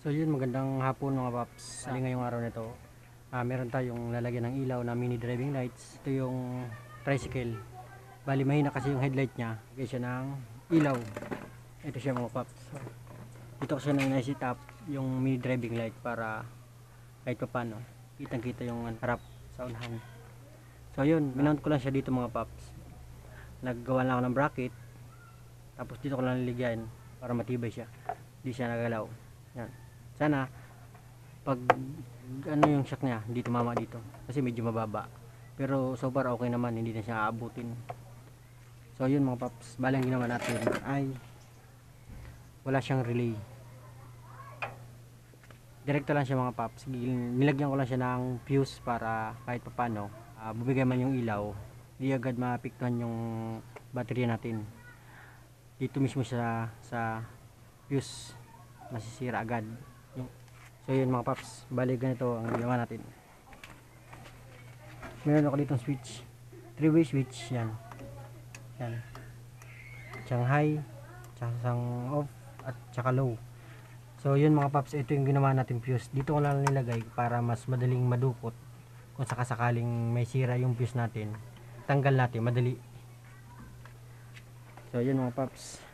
So yun, magandang hapon mga paps. Sali ngayong araw na ito. Ah, meron tayong lalagyan ng ilaw na mini driving lights. Ito yung tricycle. Bali mahina kasi yung headlight niya. Kaya siya ng ilaw. Ito siya mga paps. So, dito ko siya na naisit up yung mini driving light para kahit pa paano kitang kita yung harap sa unahan. So yun, minount ko lang siya dito mga paps. Naggawa lang ako ng bracket. Tapos dito ko lang niligyan para matibay siya. Hindi siya nagalaw. Yan. Sana pag ano yung shock niya, hindi tumama dito. Kasi medyo mababa. Pero so far okay naman, hindi na siya aabutin. So yun mga paps, balang ginawa natin ay wala siyang relay. Direkta lang siya mga paps. Nilagyan ko lang siya ng fuse para kahit papano uh, bumigay man yung ilaw, di agad mapiktuhan yung baterya natin. Dito mismo siya sa fuse masisira agad. So yun mga paps, bali ganito ang ginawa natin. Meron ako ditong switch. Three way switch yan. Yan. Isang high, tsaka isang off, at tsaka low. So yun mga paps, ito yung ginawa natin fuse. Dito ko lang nilagay para mas madaling madukot. Kung sakasakaling may sira yung fuse natin, tanggal natin, madali. So yun mga paps.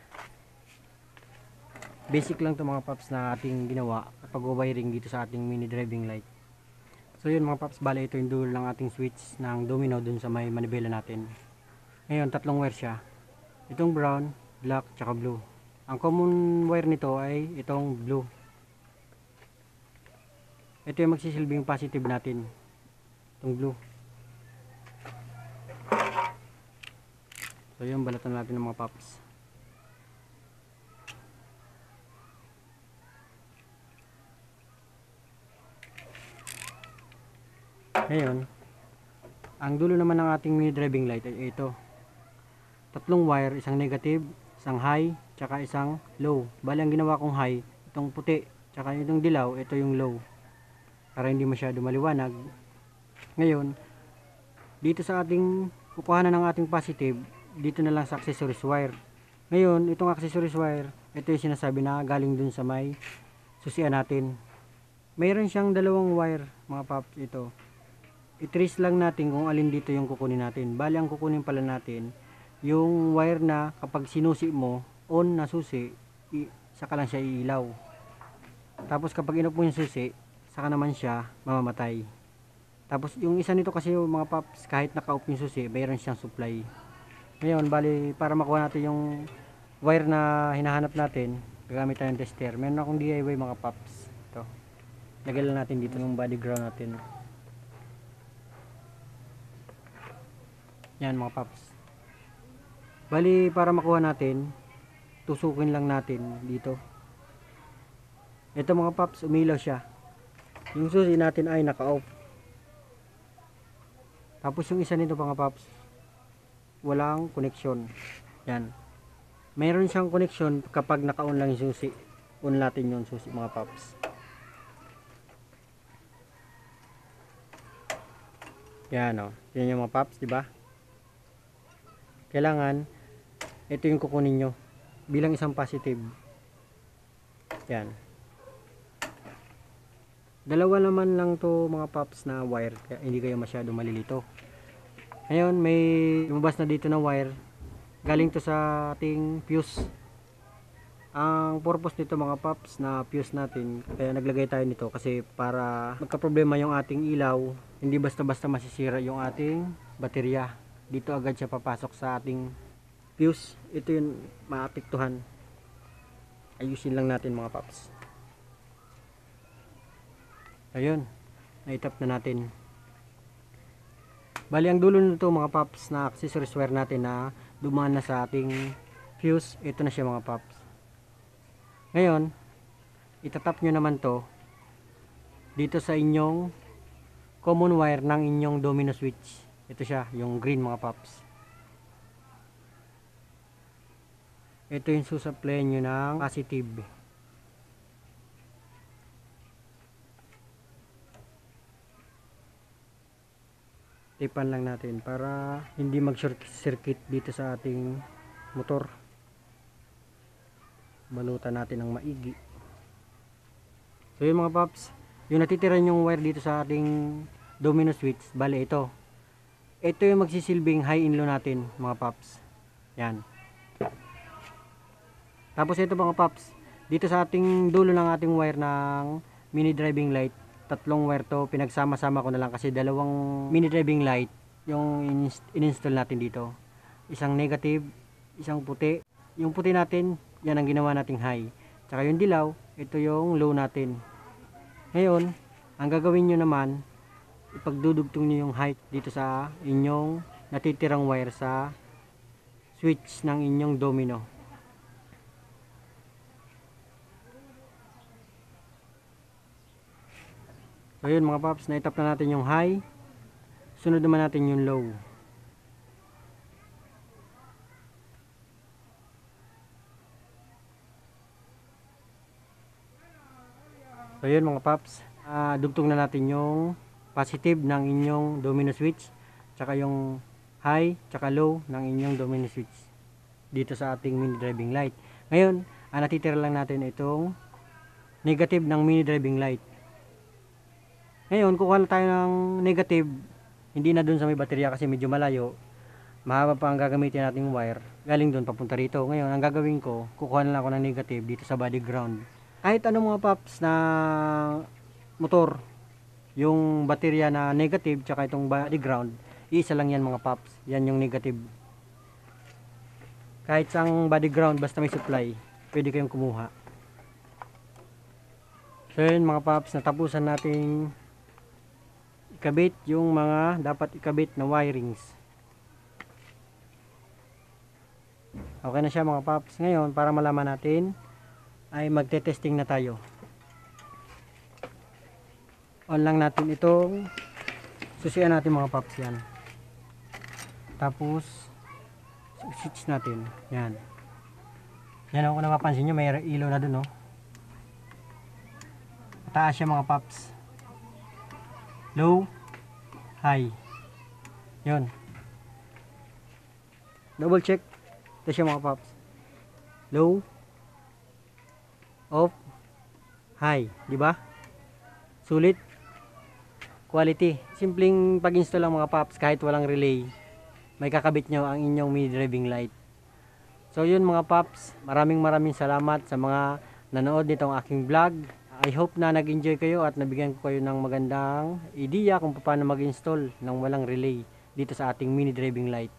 Basic lang to mga paps na ating ginawa pag wiring dito sa ating mini driving light. So yun mga paps, bale ito yung dulo ng ating switch ng domino dun sa may manibela natin. Ngayon, tatlong wire siya. Itong brown, black, tsaka blue. Ang common wire nito ay itong blue. Ito yung magsisilbing positive natin. Itong blue. So yun, balatan natin ng mga paps. Ngayon, ang dulo naman ng ating mini driving light ay ito. Tatlong wire, isang negative, isang high, tsaka isang low. Bali ang ginawa kong high, itong puti, tsaka itong dilaw, ito yung low. Para hindi masyado maliwanag. Ngayon, dito sa ating kukuhanan ng ating positive, dito na lang sa accessories wire. Ngayon, itong accessories wire, ito yung sinasabi na galing dun sa may susian natin. Mayroon siyang dalawang wire, mga paps, ito i-trace lang natin kung alin dito yung kukunin natin. Bali, ang kukunin pala natin, yung wire na kapag sinusi mo, on na susi, i- saka lang siya iilaw. Tapos kapag inop mo yung susi, saka naman siya mamamatay. Tapos yung isa nito kasi yung mga paps, kahit naka-off yung susi, mayroon siyang supply. Ngayon, bali, para makuha natin yung wire na hinahanap natin, gagamit tayo ng tester. Meron akong DIY mga paps. Ito. Lagay lang natin dito ng body ground natin. Yan mga paps. Bali para makuha natin, tusukin lang natin dito. Ito mga paps, umilaw siya. Yung susi natin ay naka-off. Tapos yung isa nito mga paps, walang connection. Yan. Mayroon siyang connection kapag naka-on lang yung susi. On natin yung susi mga paps. Yan o. Yan yung mga paps, di ba? Kailangan ito yung kukunin nyo bilang isang positive. Yan. Dalawa naman lang to mga pops na wire kaya hindi kayo masyado malilito. Ngayon may lumabas na dito na wire. Galing to sa ating fuse. Ang purpose nito mga pops na fuse natin kaya naglagay tayo nito kasi para magka problema yung ating ilaw hindi basta basta masisira yung ating baterya dito agad siya papasok sa ating fuse. Ito yung maapektuhan. Ayusin lang natin mga paps. Ayun. Naitap na natin. Bali ang dulo nito mga paps na accessories wire natin na dumaan na sa ating fuse. Ito na siya mga paps. Ngayon itatap nyo naman to dito sa inyong common wire ng inyong domino switch ito siya, yung green mga paps. Ito yung susupply nyo ng positive. Tipan lang natin para hindi mag-circuit dito sa ating motor. Balutan natin ng maigi. So yun mga paps, yung natitira yung wire dito sa ating domino switch, bale ito. Ito yung magsisilbing high in low natin mga paps. Yan. Tapos ito mga paps, dito sa ating dulo ng ating wire ng mini driving light, tatlong wire to, pinagsama-sama ko na lang kasi dalawang mini driving light yung in- in-install natin dito. Isang negative, isang puti. Yung puti natin, yan ang ginawa nating high. Tsaka yung dilaw, ito yung low natin. Ngayon, ang gagawin nyo naman, ipagdudugtong nyo yung height dito sa inyong natitirang wire sa switch ng inyong domino. So yun mga paps, na-tap na natin yung high. Sunod naman natin yung low. So yun mga paps, ah, dugtong na natin yung positive ng inyong domino switch, tsaka yung high, tsaka low ng inyong domino switch dito sa ating mini driving light. Ngayon, ah, natitira lang natin itong negative ng mini driving light. Ngayon, kukuha na tayo ng negative, hindi na dun sa may baterya kasi medyo malayo. Mahaba pa ang gagamitin nating wire. Galing dun papunta rito. Ngayon, ang gagawin ko, kukuha na lang ako ng negative dito sa body ground. Kahit anong mga paps na motor, yung baterya na negative tsaka itong body ground, isa lang yan mga paps. Yan yung negative. Kahit sa body ground, basta may supply, pwede kayong kumuha. So yun mga paps, natapusan nating ikabit yung mga dapat ikabit na wirings. Okay na siya mga paps. Ngayon, para malaman natin, ay magte-testing na tayo. On lang natin itong susian natin mga paps yan. Tapos, switch natin. Yan. Yan kung napapansin nyo, may ilaw na dun, no? Taas siya mga paps. Low, high. Yun. Double check. Ito siya mga paps. Low, off, high. Di ba? Sulit. Quality. Simpleng pag-install lang mga paps kahit walang relay. May kakabit nyo ang inyong mini driving light. So yun mga paps, maraming maraming salamat sa mga nanood nitong aking vlog. I hope na nag-enjoy kayo at nabigyan ko kayo ng magandang idea kung paano mag-install ng walang relay dito sa ating mini driving light.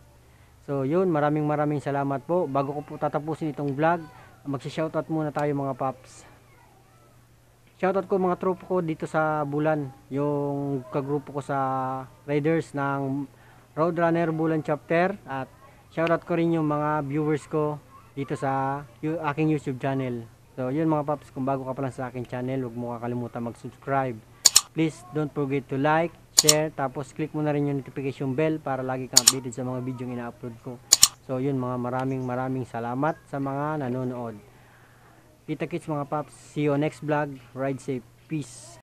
So yun, maraming maraming salamat po. Bago ko po tatapusin itong vlog, magsi-shoutout muna tayo mga paps. Shoutout ko mga tropa ko dito sa Bulan, yung kagrupo ko sa riders ng Roadrunner Bulan Chapter at shoutout ko rin yung mga viewers ko dito sa aking YouTube channel. So yun mga paps, kung bago ka pa lang sa aking channel, huwag mo kakalimutan mag-subscribe. Please don't forget to like, share, tapos click mo na rin yung notification bell para lagi kang updated sa mga video ina-upload ko. So yun mga maraming maraming salamat sa mga nanonood. Kita kits mga paps, see you next vlog. Ride safe. Peace.